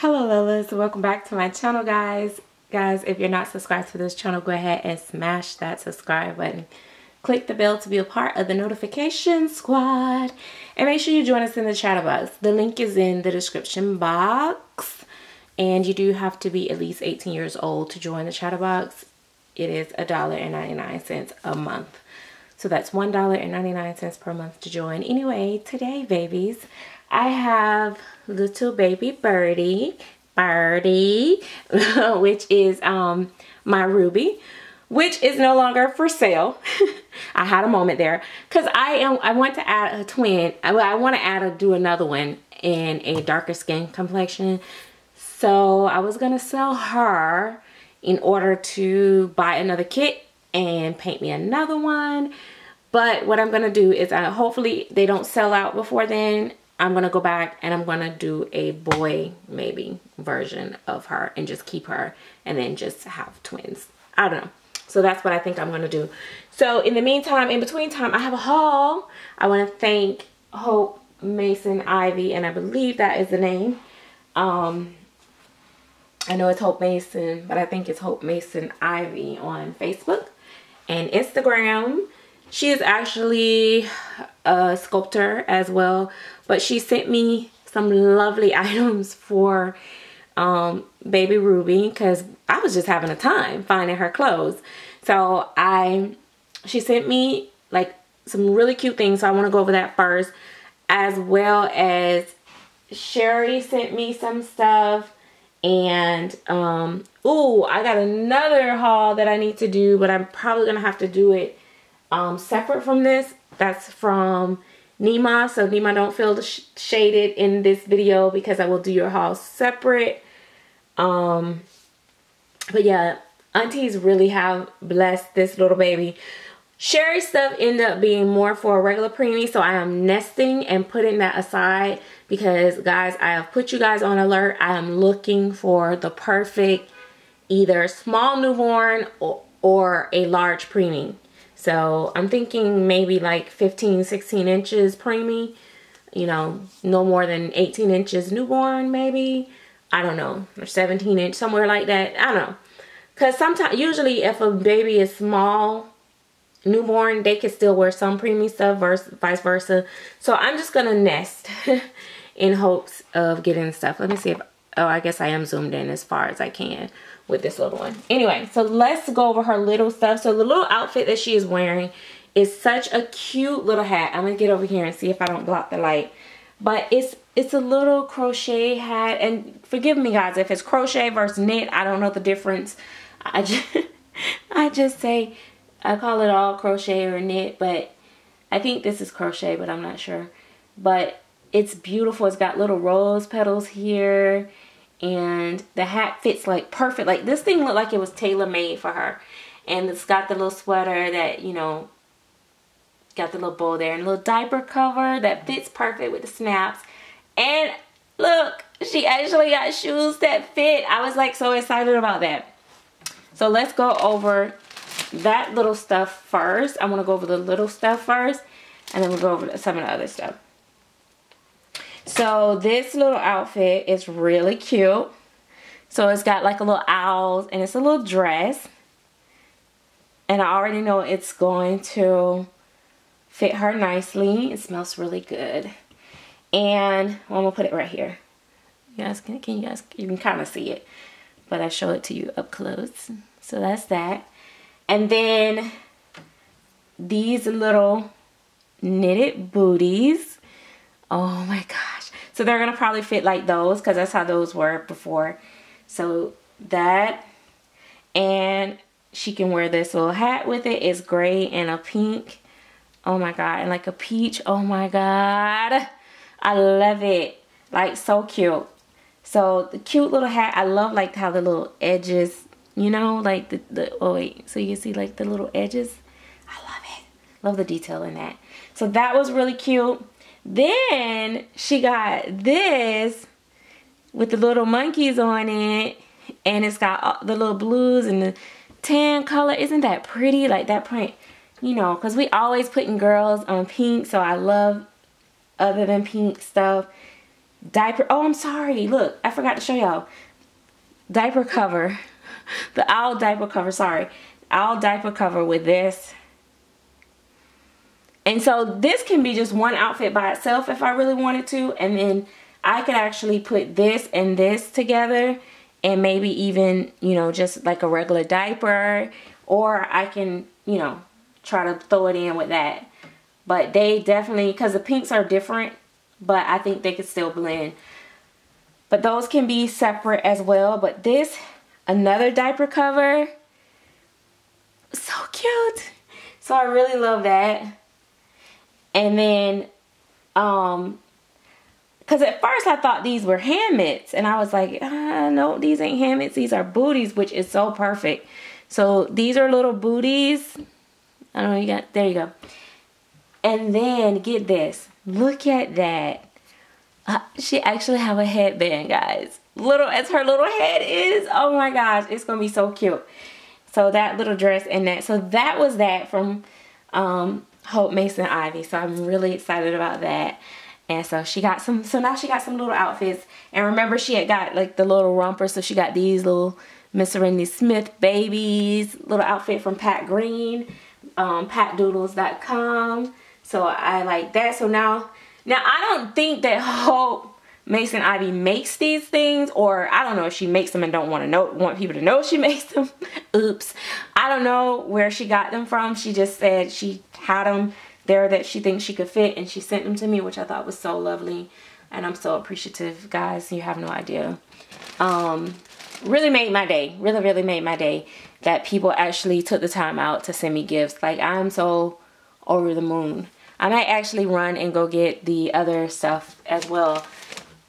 Hello Lolas, welcome back to my channel guys. Guys, if you're not subscribed to this channel, go ahead and smash that subscribe button. Click the bell to be a part of the notification squad. And make sure you join us in the chat box. The link is in the description box. And you do have to be at least 18 years old to join the chat box. It is $1.99 a month. So that's $1.99 per month to join. Anyway, today, babies, I have little baby birdie, birdie, which is um, my ruby, which is no longer for sale. I had a moment there because I am. I want to add a twin. I, I want to add a do another one in a darker skin complexion. So I was gonna sell her in order to buy another kit and paint me another one. But what I'm gonna do is I, hopefully they don't sell out before then. I'm gonna go back and I'm gonna do a boy maybe version of her and just keep her and then just have twins. I don't know. So that's what I think I'm gonna do. So in the meantime, in between time, I have a haul. I wanna thank Hope Mason Ivy and I believe that is the name. Um, I know it's Hope Mason, but I think it's Hope Mason Ivy on Facebook and Instagram. She is actually a sculptor as well, but she sent me some lovely items for um, baby Ruby because I was just having a time finding her clothes. So I, she sent me like some really cute things. So I want to go over that first as well as Sherry sent me some stuff and um ooh I got another haul that I need to do but I'm probably gonna have to do it um, separate from this. That's from NeNeh. So NeNeh, don't feel sh shaded in this video because I will do your haul separate. Um, but yeah, aunties really have blessed this little baby. Sherry stuff ended up being more for a regular preemie, so I am nesting and putting that aside because guys, I have put you guys on alert. I am looking for the perfect either small newborn or, or a large preemie. So I'm thinking maybe like 15, 16 inches preemie. You know, no more than 18 inches newborn maybe. I don't know. Or 17 inch, somewhere like that. I don't know. Because sometimes, usually if a baby is small, newborn, they can still wear some preemie stuff, versus, vice versa. So I'm just going to nest in hopes of getting stuff. Let me see if, oh, I guess I am zoomed in as far as I can with this little one. Anyway, so let's go over her little stuff. So the little outfit that she is wearing is such a cute little hat. I'm gonna get over here and see if I don't block the light. But it's it's a little crochet hat and forgive me guys if it's crochet versus knit. I don't know the difference. I just I just say I call it all crochet or knit, but I think this is crochet, but I'm not sure. But it's beautiful. It's got little rose petals here and the hat fits like perfect. Like this thing looked like it was tailor-made for her. And it's got the little sweater that you know got the little bow there and a little diaper cover that fits perfect with the snaps. And look she actually got shoes that fit. I was like so excited about that. So let's go over that little stuff first. I want to go over the little stuff first and then we'll go over some of the other stuff so this little outfit is really cute. So it's got like a little owls and it's a little dress. And I already know it's going to fit her nicely. It smells really good. And I'm gonna put it right here. You guys can, can you guys, you can kind of see it. But I show it to you up close. So that's that. And then these little knitted booties. Oh my God so they're going to probably fit like those because that's how those were before. So that and she can wear this little hat with it. It's gray and a pink. Oh my god. And like a peach. Oh my god. I love it. Like so cute. So the cute little hat. I love like how the little edges, you know, like the, the oh wait. So you see like the little edges. I love it. Love the detail in that. So that was really cute. Then she got this with the little monkeys on it. And it's got the little blues and the tan color. Isn't that pretty? Like that print, you know, because we always putting girls on pink. So I love other than pink stuff. diaper. Oh, I'm sorry. Look, I forgot to show y'all. Diaper cover. The owl diaper cover, sorry. Owl diaper cover with this. And so this can be just one outfit by itself if I really wanted to. And then I could actually put this and this together and maybe even, you know, just like a regular diaper. Or I can, you know, try to throw it in with that. But they definitely, because the pinks are different, but I think they could still blend. But those can be separate as well. But this, another diaper cover. So cute. So I really love that. And then, um, because at first I thought these were hand mitts. And I was like, ah, no, these ain't hand mitts. These are booties, which is so perfect. So these are little booties. I don't know, you got, there you go. And then, get this. Look at that. Uh, she actually have a headband, guys. Little as her little head is. Oh my gosh, it's gonna be so cute. So that little dress and that. So that was that from um, Hope Mason Ivy. So I'm really excited about that. And so she got some, so now she got some little outfits. And remember she had got like the little romper. So she got these little Miss Serenity Smith babies, little outfit from Pat Green, um, patdoodles.com. So I like that. So now now, I don't think that Hope Mason Ivy makes these things or I don't know if she makes them and don't want to know want people to know she makes them. Oops. I don't know where she got them from. She just said she had them there that she thinks she could fit and she sent them to me which I thought was so lovely and I'm so appreciative guys. You have no idea. Um really made my day. Really really made my day that people actually took the time out to send me gifts. Like I'm so over the moon. I might actually run and go get the other stuff as well.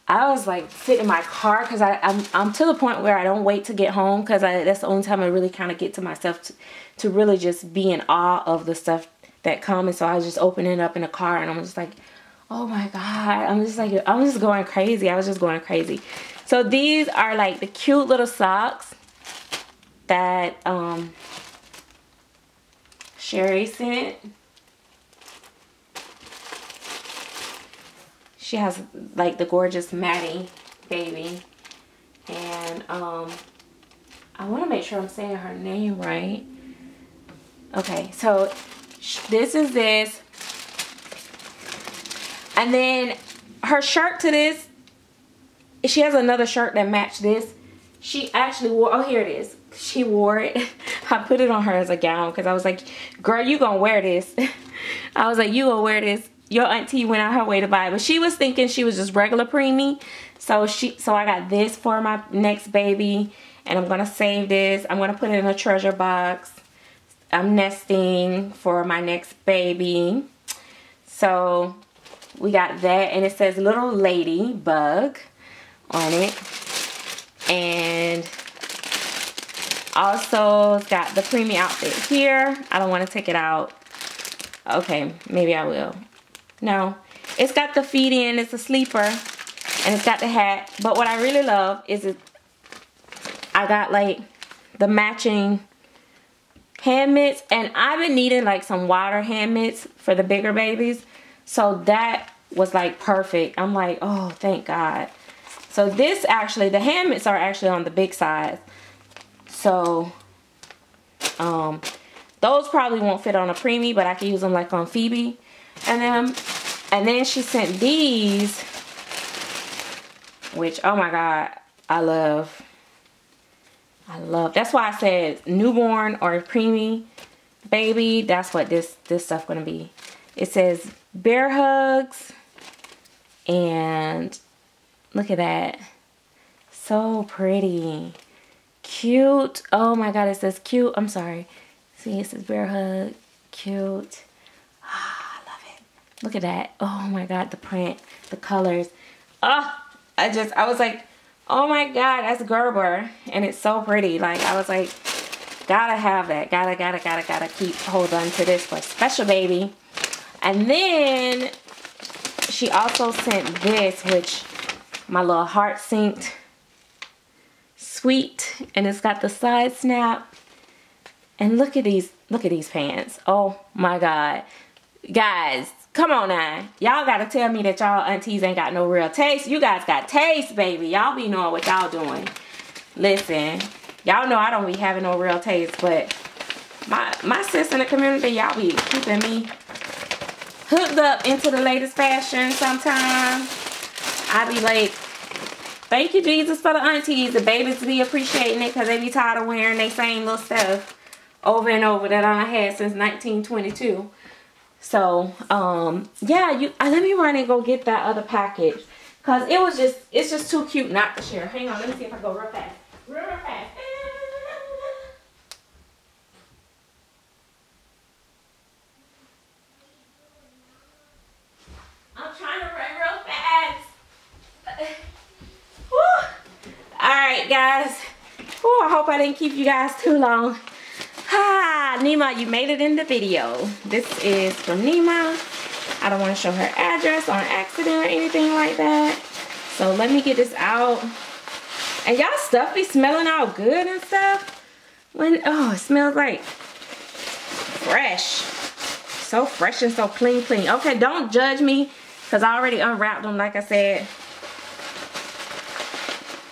I was like sitting in my car because I'm, I'm to the point where I don't wait to get home because that's the only time I really kind of get to myself to, to really just be in awe of the stuff that comes. And so I was just opening up in the car and I'm just like, oh my God. I'm just like, I'm just going crazy. I was just going crazy. So these are like the cute little socks that um, Sherry sent. She has like the gorgeous Maddie baby. And um, I want to make sure I'm saying her name right. Okay, so this is this. And then her shirt to this, she has another shirt that matched this. She actually wore, oh here it is. She wore it. I put it on her as a gown because I was like, girl, you gonna wear this. I was like, you gonna wear this your auntie went out her way to buy but she was thinking she was just regular preemie. So she so i got this for my next baby and i'm gonna save this. I'm gonna put it in a treasure box. I'm nesting for my next baby. So we got that and it says little ladybug on it. And also got the preemie outfit here. I don't want to take it out. Okay maybe i will no. It's got the feet in. It's a sleeper. And it's got the hat. But what I really love is it, I got like the matching hand mitts. And I've been needing like some wider hand mitts for the bigger babies. So that was like perfect. I'm like, oh, thank God. So this actually, the hand mitts are actually on the big size. So, um, those probably won't fit on a preemie, but I can use them like on Phoebe. And then, and then she sent these, which, oh my God, I love. I love. That's why I said newborn or preemie baby. That's what this, this stuff gonna be. It says bear hugs. And look at that. So pretty. Cute. Oh my God, it says cute. I'm sorry. See, it says bear hug. Cute. Ah. Look at that. Oh my God, the print, the colors. Oh, I just, I was like, oh my God, that's Gerber. And it's so pretty. Like, I was like, gotta have that. Gotta, gotta, gotta, gotta keep hold on to this for special baby. And then she also sent this, which my little heart synced. Sweet. And it's got the side snap. And look at these, look at these pants. Oh my God. Guys, Come on now. Y'all gotta tell me that y'all aunties ain't got no real taste. You guys got taste, baby. Y'all be knowing what y'all doing. Listen, y'all know I don't be having no real taste, but my my sis in the community, y'all be keeping me hooked up into the latest fashion sometimes. I be like, thank you Jesus for the aunties. The babies be appreciating it because they be tired of wearing their same little stuff over and over that I had since 1922. So, um, yeah, you uh, let me run and go get that other package. Cause it was just, it's just too cute not to share. Hang on, let me see if I go real fast. Real, fast. I'm trying to run real fast. Alright, guys. Whew, I hope I didn't keep you guys too long. NeNeh, you made it in the video. This is from NeNeh. I don't want to show her address on accident or anything like that. So let me get this out. And y'all stuff be smelling all good and stuff. When, oh, it smells like fresh. So fresh and so clean, clean. Okay, don't judge me because I already unwrapped them, like I said.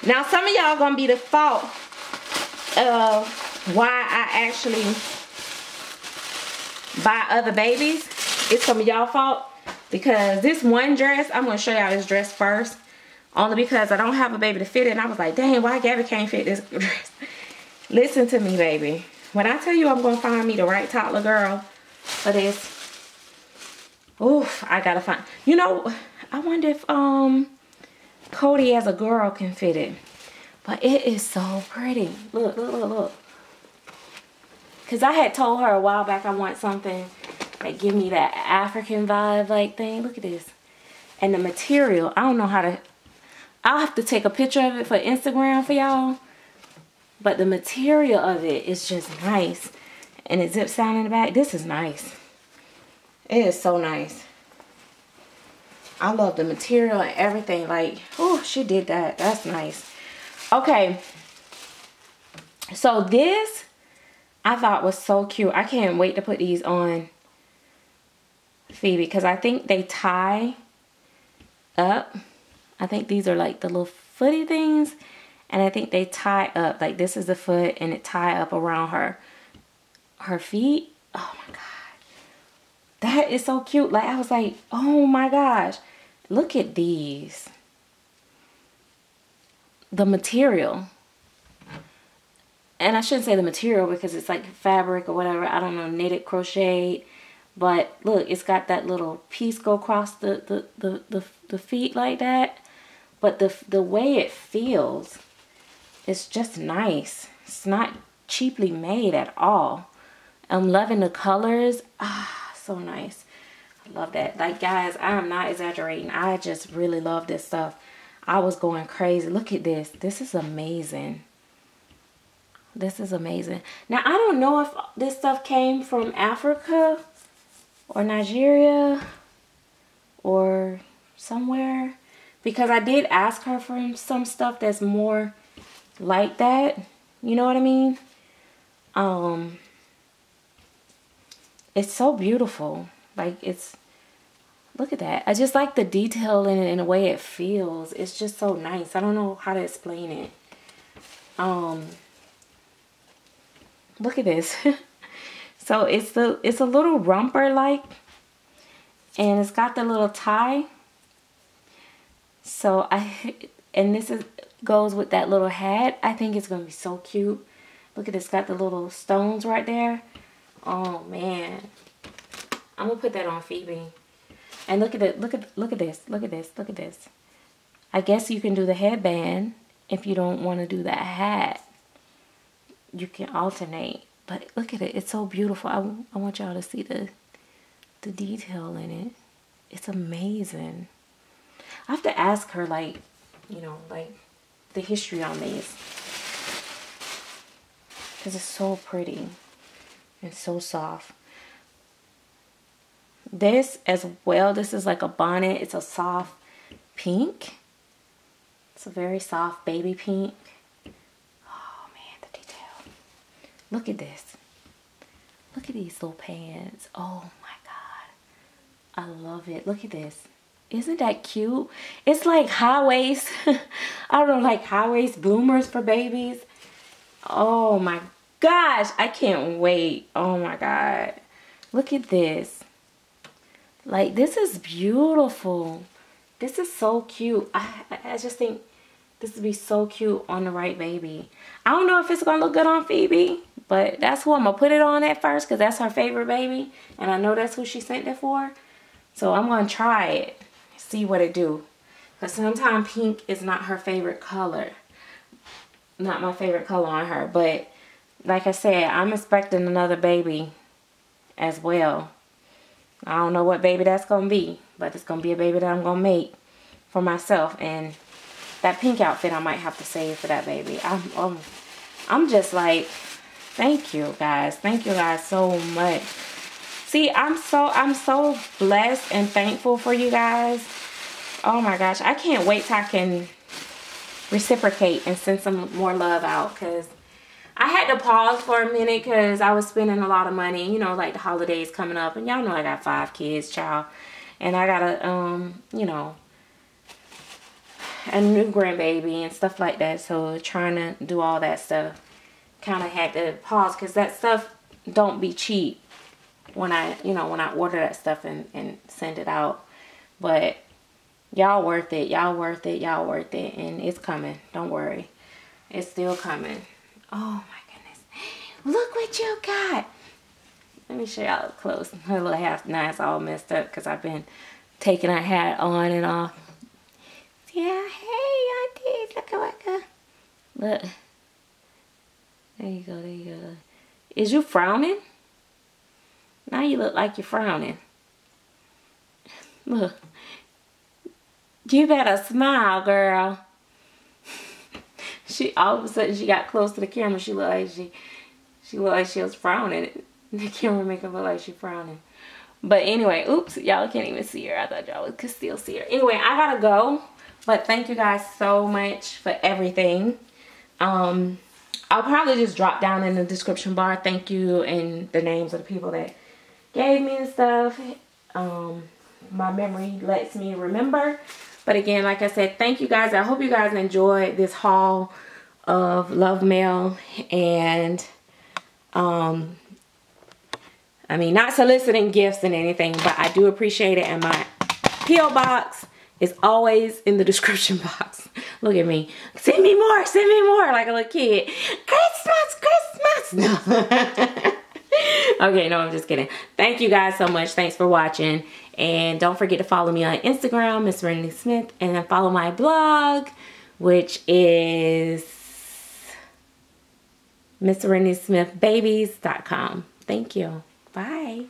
Now, some of y'all gonna be the fault of why I actually buy other babies. It's some of y'all fault because this one dress, I'm to show y'all this dress first. Only because I don't have a baby to fit it. And I was like, dang, why Gabby can't fit this dress? Listen to me, baby. When I tell you I'm to find me the right toddler girl for this, oof, I got to find. You know, I wonder if um Cody as a girl can fit it. But it is so pretty. Look, look, look, look. Because I had told her a while back I want something that give me that African vibe like thing. Look at this. And the material, I don't know how to... I'll have to take a picture of it for Instagram for y'all. But the material of it is just nice. And it zips down in the back. This is nice. It is so nice. I love the material and everything. Like, oh, she did that. That's nice. Okay. So this I thought was so cute. I can't wait to put these on Phoebe because I think they tie up. I think these are like the little footy things and I think they tie up like this is the foot and it tie up around her her feet. Oh my god. That is so cute. Like I was like, "Oh my gosh. Look at these." The material and I shouldn't say the material because it's like fabric or whatever. I don't know, knitted, crocheted. But look, it's got that little piece go across the, the, the, the, the feet like that. But the, the way it feels, it's just nice. It's not cheaply made at all. I'm loving the colors. Ah, so nice. I love that. Like, guys, I am not exaggerating. I just really love this stuff. I was going crazy. Look at this. This is amazing. This is amazing. Now, I don't know if this stuff came from Africa or Nigeria or somewhere because I did ask her for some stuff that's more like that. You know what I mean? Um, it's so beautiful. Like it's, look at that. I just like the detail in it and the way it feels. It's just so nice. I don't know how to explain it. Um, look at this. So it's the it's a little romper like and it's got the little tie. So I and this is goes with that little hat. I think it's gonna be so cute. Look at this got the little stones right there. Oh man. I'm gonna put that on Phoebe. And look at it look at look at this look at this look at this. I guess you can do the headband if you don't want to do that hat you can alternate. But look at it. It's so beautiful. I, I want y'all to see the, the detail in it. It's amazing. I have to ask her, like, you know, like, the history on these. Because it's so pretty. And so soft. This as well, this is like a bonnet. It's a soft pink. It's a very soft baby pink. Look at this. Look at these little pants. Oh my God. I love it. Look at this. Isn't that cute? It's like high waist. I don't know, like high waist bloomers for babies. Oh my gosh. I can't wait. Oh my God. Look at this. Like, this is beautiful. This is so cute. I, I just think this would be so cute on the right baby. I don't know if it's going to look good on Phoebe, but that's who I'm going to put it on at first because that's her favorite baby. And I know that's who she sent it for. So I'm going to try it, see what it do. Because sometimes pink is not her favorite color. Not my favorite color on her. But like I said, I'm expecting another baby as well. I don't know what baby that's going to be. But it's going to be a baby that I'm going to make for myself. And that pink outfit I might have to save for that baby. I'm, I'm, I'm just like, thank you guys. Thank you guys so much See, I'm so I'm so blessed and thankful for you guys. Oh my gosh, I can't wait till I can reciprocate and send some more love out because I had to pause for a minute because I was spending a lot of money, you know, like the holidays coming up. And y'all know I got five kids, child. And I got a, um, you know, a new grandbaby and stuff like that. So trying to do all that stuff kind of had to pause because that stuff don't be cheap when I, you know, when I order that stuff and, and send it out. But y'all worth it. Y'all worth it. Y'all worth it. And it's coming. Don't worry. It's still coming. Oh my goodness. Look what you got. Let me show y'all up close. Her little half nice all messed up because I've been taking her hat on and off. Yeah, hey, auntie. Look at what I. Look. There you go. There you go. Is you frowning? Now you look like you're frowning. Look. You better smile, girl. she all of a sudden she got close to the camera. She looked like she she looked like she was frowning. The camera make her look like she frowning. But anyway, oops, y'all can't even see her. I thought y'all could still see her. Anyway, I gotta go. But thank you guys so much for everything. Um, I'll probably just drop down in the description bar. Thank you and the names of the people that gave me and stuff. Um, my memory lets me remember. But again, like I said, thank you guys. I hope you guys enjoyed this haul of Love Mail and um I mean not soliciting gifts and anything, but I do appreciate it and my P.O. box is always in the description box. Look at me. Send me more, send me more like a little kid. Christmas, Christmas. okay, no, I'm just kidding. Thank you guys so much. Thanks for watching. And don't forget to follow me on Instagram, Miss Serenity Smith, and then follow my blog, which is MissSerenitySmithBabies.com. Thank you. Bye.